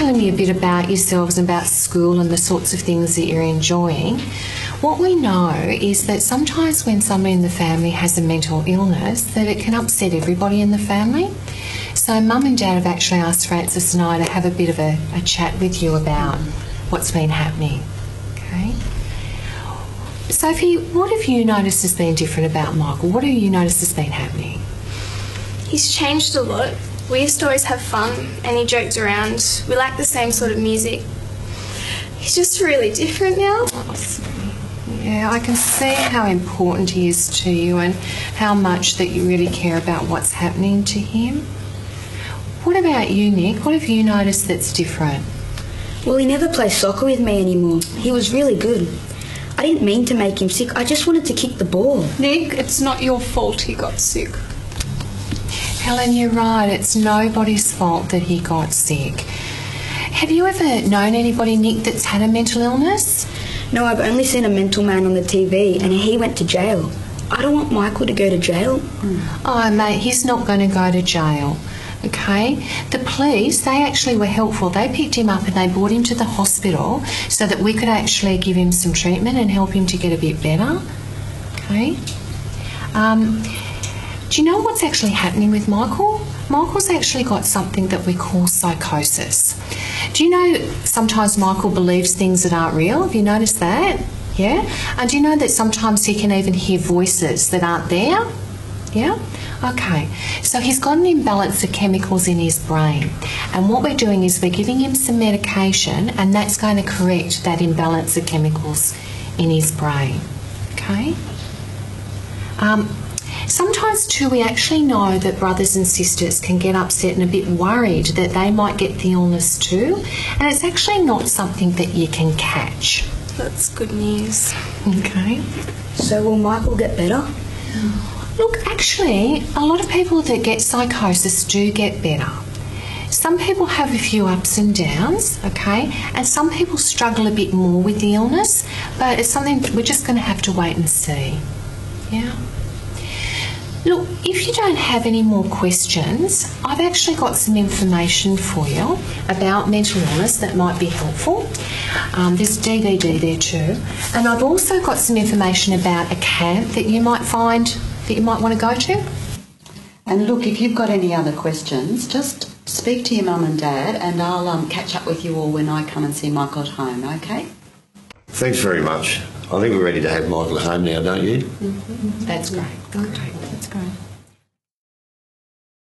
telling me a bit about yourselves and about school and the sorts of things that you're enjoying, what we know is that sometimes when somebody in the family has a mental illness, that it can upset everybody in the family. So mum and dad have actually asked Francis and I to have a bit of a, a chat with you about what's been happening. Okay. Sophie, what have you noticed has been different about Michael? What have you noticed has been happening? He's changed a lot. We used to always have fun and he joked around. We like the same sort of music. He's just really different now. Yeah, I can see how important he is to you and how much that you really care about what's happening to him. What about you, Nick? What have you noticed that's different? Well, he never plays soccer with me anymore. He was really good. I didn't mean to make him sick. I just wanted to kick the ball. Nick, it's not your fault he got sick. Helen, you're right. It's nobody's fault that he got sick. Have you ever known anybody, Nick, that's had a mental illness? No, I've only seen a mental man on the TV and he went to jail. I don't want Michael to go to jail. Oh, mate, he's not going to go to jail. Okay? The police, they actually were helpful. They picked him up and they brought him to the hospital so that we could actually give him some treatment and help him to get a bit better. Okay? Um, do you know what's actually happening with Michael? Michael's actually got something that we call psychosis. Do you know sometimes Michael believes things that aren't real? Have you noticed that? Yeah? And do you know that sometimes he can even hear voices that aren't there? Yeah? Okay. So he's got an imbalance of chemicals in his brain. And what we're doing is we're giving him some medication and that's going to correct that imbalance of chemicals in his brain. Okay? Um, Sometimes, too, we actually know that brothers and sisters can get upset and a bit worried that they might get the illness too, and it's actually not something that you can catch. That's good news. Okay. So will Michael get better? Look, actually, a lot of people that get psychosis do get better. Some people have a few ups and downs, okay, and some people struggle a bit more with the illness, but it's something we're just going to have to wait and see. Yeah. Look, if you don't have any more questions, I've actually got some information for you about mental illness that might be helpful. Um, there's a DVD there too. And I've also got some information about a camp that you might find that you might want to go to. And look, if you've got any other questions, just speak to your mum and dad, and I'll um, catch up with you all when I come and see Michael at home, okay? Thanks very much. I think we're ready to have Michael at home now, don't you? Mm -hmm. That's great. That's great. That's great.